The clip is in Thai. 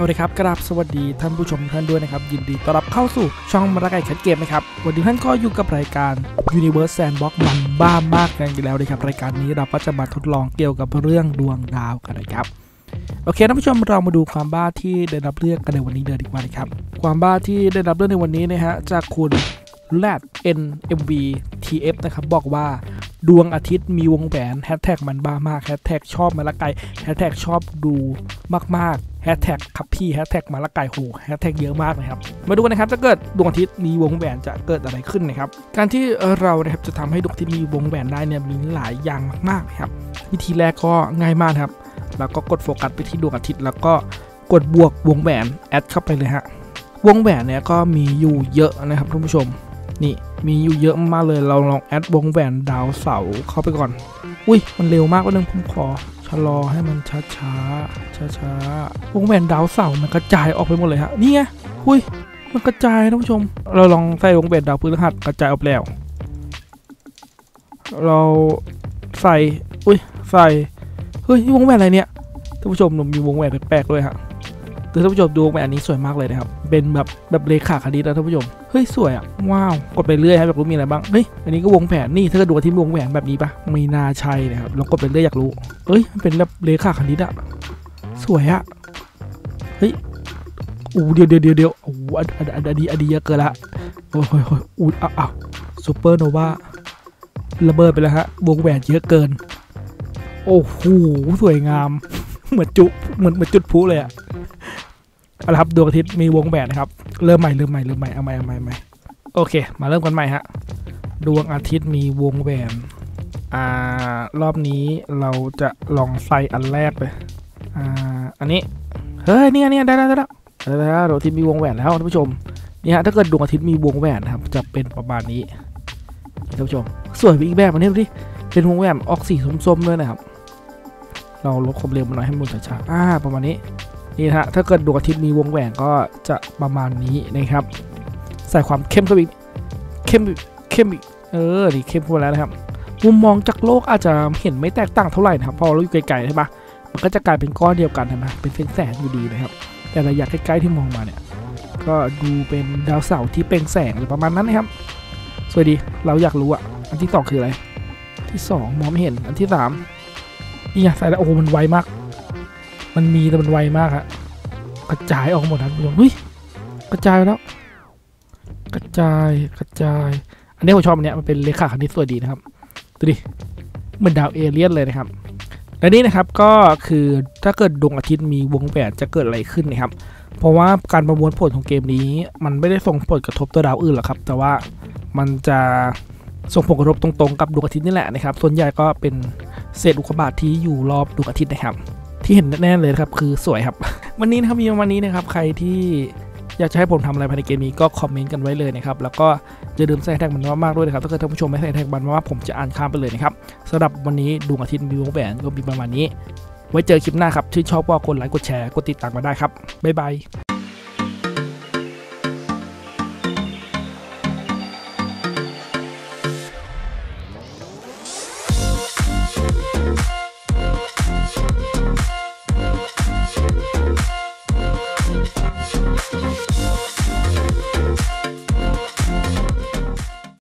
เอาเลยครับกราบสวัสดีท่านผู้ชมท่านด้วยนะครับ ยินดีต้อนรับเข้าสู่ช่องมาละไก cast เกมนะครับ วันนี้ท่านก็อยู่กับรายการ Universe Sandbox มันบ้ามากกันอีกแล้วนะครับ รายการนี้เราก็จะมาทดลองเกี่ยวกับเรื่องดวงดาวกันนะครับโอเคท่านผู้ชมเรามาดูความบ้าที่ได้รับเลือกกันในวันนี้เลยดีกว่านะครับ ความบ้าที่ได้รับเลือกในวันนี้นะฮะจากคุณแรด NMV TF นะครับบอกว่าดวงอาทิตย์มีวงแหวนแฮชแท็กมันบ้ามากแฮชแท็กชอบมาละไกแฮชแท็กชอบดูมาก แฮชแท็กครับพี่แฮชแท็กมาละไกโหแฮชแท็กเยอะมากนะครับ มาดูกันนะครับถ้าเกิดดวงอาทิตย์มีวงแหวนจะเกิดอะไรขึ้นนะครับ การที่เรานะครับจะทำให้ดวงอาทิตย์มีวงแหวนได้เนี่ยมีหลายอย่างมากๆนะครับ วิธีแรกก็ง่ายมากครับ แล้วก็กดโฟกัสไปที่ดวงอาทิตย์แล้วก็กดบวกวงแหวน add เข้าไปเลยฮะ วงแหวนเนี่ยก็มีอยู่เยอะนะครับท่านผู้ชม นี่มีอยู่เยอะมากเลย เราลอง add วงแหวนดาวเสาร์เข้าไปก่อน อุ้ยมันเร็วมากว่านึงผมขอ ชะลอให้มันช้าช้าช้าช้าๆวงแหวนดาวเสามันกระจายออกไปหมดเลยฮะนี่ไงอุ้ยมันกระจายท่านผู้ชม เราลองใส่วงแหวนดาวพฤหัสกระจายออกไปแล้ว เราใส่อุ้ยใส่เฮ้ยนี่วงแหวนอะไรเนี่ยท่านผู้ชมมีวงแหวนแปลกๆด้วยฮะคือท่านผู้ชมดูวงแหวนอันนี้สวยมากเลยนะครับเป็นแบบแบบเลขาคณิตนะท่านผู้ชม เฮ้ยสวยอะว้าวกดไปเรื่อยครับอยากรู้มีอะไรบ้างเฮ้ยอันนี้ก็วงแผนนี่ถ้าเกิดดูที่วงแหวนแบบนี้ปะไม่น่าใช่นะครับลองกดไปเรื่อยอยากรู้เฮ้ยมันเป็นแบบเลขาคณิตอะสวยอะเฮ้ยอู้เดี๋ยวเดี๋ยวเดี๋ยวเดียวโอ้อันอันอันอันนี้อันนี้เยอะเกินละโอ้ยโอ้ยโอ้ยอู้อ้าวอ้าวซูเปอร์โนวาระเบิดไปแล้วฮะวงแหวนเยอะเกิน โอ้โหสวยงาม เหมือนจุเหมือนเหมือนจุดพลุเลยอะเอาละครับดวงอาทิตย์มีวงแหวนนะครับ เริ่มใหม่เริ่มใหม่เริ่มใหม่เอาใหม่เอาใหม่ใหม่โอเค มาเริ่มกันใหม่ฮะ ดวงอาทิตย์มีวงแหวนอ่ารอบนี้เราจะลองใส่อันแรกเลยอ่าอันนี้เฮ้ยเนี่ยเนี่ยได้แล้วได้แล้วได้แล้วดวงอาทิตย์มีวงแหวนแล้วท่านผู้ชมนี่ฮะถ้าเกิดดวงอาทิตย์มีวงแหวนนะครับจะเป็นประมาณนี้ท่านผู้ชมสวยไปอีกแบบอันนี้ดูดิเป็นวงแหวนออกสีส้มๆด้วยนะครับ เราลดความเร็วมันหน่อยให้มันช้าๆอ่าประมาณนี้ นี่นะฮะถ้าเกิดดวงอาทิตย์มีวงแหวนก็จะประมาณนี้นะครับ ใส่ความเข้มเข้าไปอีกเข้มอีกเข้มอีกเออนี่เข้มขึ้นมาแล้วนะครับมุมมองจากโลกอาจจะเห็นไม่แตกต่างเท่าไหร่นะครับพอเราอยู่ไกลๆใช่ปะมันก็จะกลายเป็นก้อนเดียวกันใช่ไหมเป็นแสงอยู่ดีนะครับ แต่ระยะใกล้ๆที่มองมาเนี่ยก็ดูเป็นดาวเสาร์ที่เปล่งแสงอะไรประมาณนั้นนะครับ สวยดีเราอยากรู้อะอันที่สองคืออะไร ที่สองมองไม่เห็นอันที่สามนี่ไงใส่แล้วโอ้มันไวมาก มันมีแต่มันไวมากฮะกระจายออกหมดนะคุณผู้ชมเฮ้ยกระจายแล้ว กระจายกระจาย อันนี้ผมชอบอันเนี้ยมันเป็นเลขาคณิตสวยดีนะครับดูดิเหมือนดาวเอเลียนเลยนะครับและนี่นะครับก็คือถ้าเกิดดวงอาทิตย์มีวงแหวนจะเกิดอะไรขึ้นนะครับ เพราะว่าการประมวลผลของเกมนี้ มันไม่ได้ส่งผลกระทบต่อดาวอื่นหรอกครับ แต่ว่ามันจะส่งผลกระทบตรงๆ กับดวงอาทิตย์นี่แหละนะครับ ส่วนใหญ่ก็เป็นเศษอุกกาบาตที่อยู่รอบดวงอาทิตย์นะครับ ที่เห็นแน่เลยครับคือสวยครับ วันนี้นะครับมีวันนี้นะครับใครที่อยากจะให้ผมทำอะไรภายในเกมนี้ก็คอมเมนต์กันไว้เลยนะครับ แล้วก็จะลืมใส่แท็กมันมากๆด้วยนะครับ ถ้าเกิดท่านผู้ชมไม่ใส่แท็กมันมากผมจะอ่านข้ามไปเลยนะครับสำหรับวันนี้ดวงอาทิตย์มีวงแหวนก็มีประมาณนี้ ไว้เจอคลิปหน้าครับที่นชอบก็กดไลค์กดแชร์กดติดตามมาได้ครับบ๊ายบาย